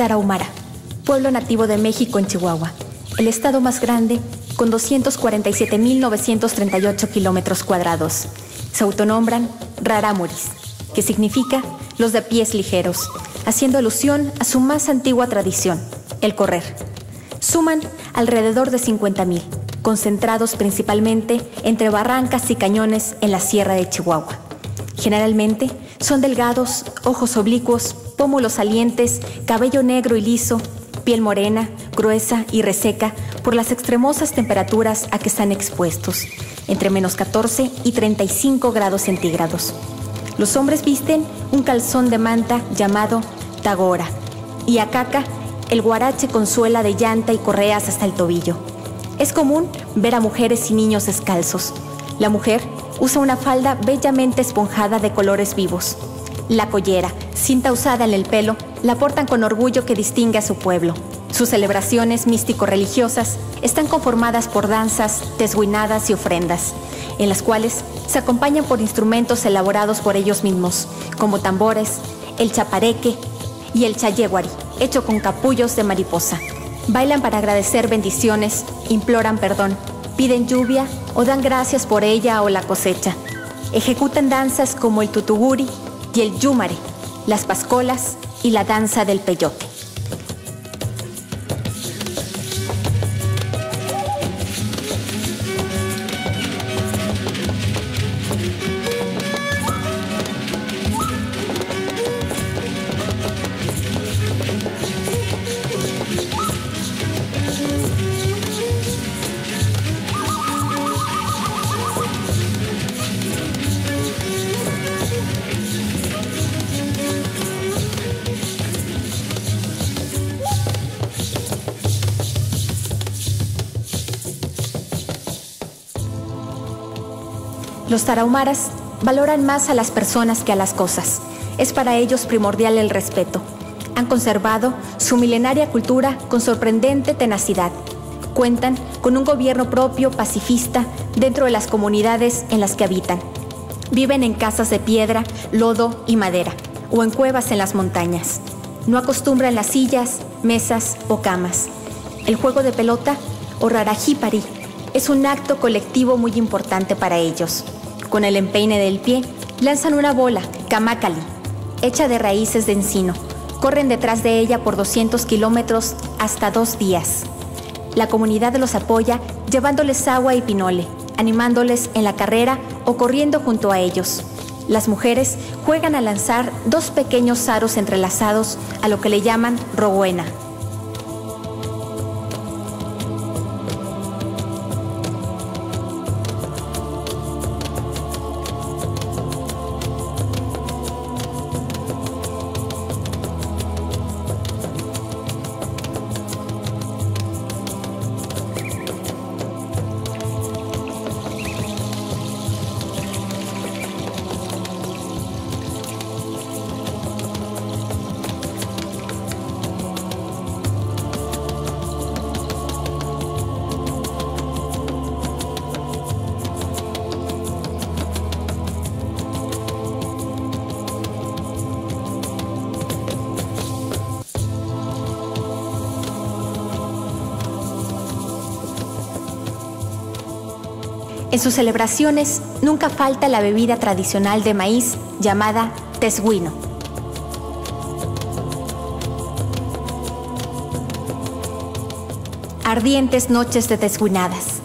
Tarahumara, pueblo nativo de México en Chihuahua, el estado más grande con 247.938 kilómetros cuadrados. Se autonombran Raramuris, que significa los de pies ligeros, haciendo alusión a su más antigua tradición, el correr. Suman alrededor de 50.000, concentrados principalmente entre barrancas y cañones en la sierra de Chihuahua. Generalmente son delgados, ojos oblicuos, pómulos salientes, cabello negro y liso, piel morena, gruesa y reseca por las extremosas temperaturas a que están expuestos, entre menos 14 y 35 grados centígrados. Los hombres visten un calzón de manta llamado tagora y acaca el guarache con suela de llanta y correas hasta el tobillo. Es común ver a mujeres y niños descalzos. La mujer usa una falda bellamente esponjada de colores vivos. La collera, cinta usada en el pelo, la portan con orgullo que distingue a su pueblo. Sus celebraciones místico-religiosas están conformadas por danzas, tesguinadas y ofrendas, en las cuales se acompañan por instrumentos elaborados por ellos mismos, como tambores, el chapareque y el chayeguari, hecho con capullos de mariposa. Bailan para agradecer bendiciones, imploran perdón, piden lluvia o dan gracias por ella o la cosecha. Ejecutan danzas como el tutuguri y el yumare, las pascolas y la danza del peyote. Los tarahumaras valoran más a las personas que a las cosas. Es para ellos primordial el respeto. Han conservado su milenaria cultura con sorprendente tenacidad. Cuentan con un gobierno propio pacifista dentro de las comunidades en las que habitan. Viven en casas de piedra, lodo y madera, o en cuevas en las montañas. No acostumbran las sillas, mesas o camas. El juego de pelota, o rarajipari, es un acto colectivo muy importante para ellos. Con el empeine del pie, lanzan una bola, kamakali, hecha de raíces de encino. Corren detrás de ella por 200 kilómetros hasta dos días. La comunidad los apoya llevándoles agua y pinole, animándoles en la carrera o corriendo junto a ellos. Las mujeres juegan a lanzar dos pequeños aros entrelazados a lo que le llaman roguena. En sus celebraciones nunca falta la bebida tradicional de maíz llamada tesguino. Ardientes noches de tesguinadas,